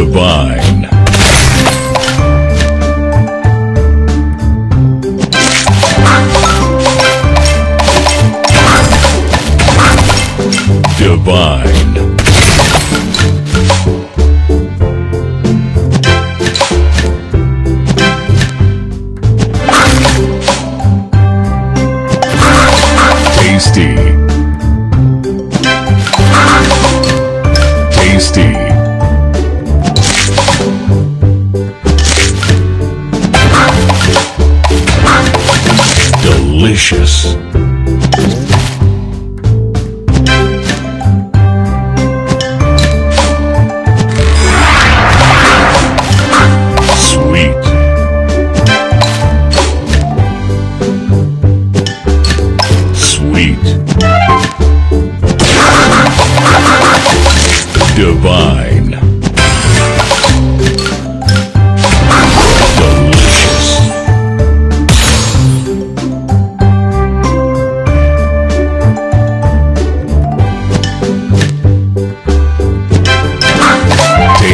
Divine. Divine. Delicious.